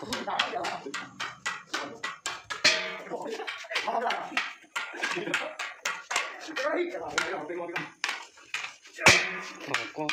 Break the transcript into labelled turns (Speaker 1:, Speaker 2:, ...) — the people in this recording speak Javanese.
Speaker 1: Rokok.